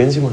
Benzema.